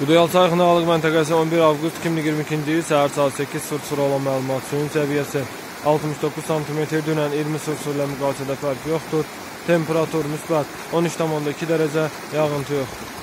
Qudayalçay Xınalıq məntəqəsi 11 avqust 2022-ci il səhər saat 8:00 olan məlumat suyun səviyyəsi 69 sm dünən 20 0 ilə müqayisədə fərq yoxdur. Temperatur müsbət 13,2 dərəcə, yağıntı yoxdur.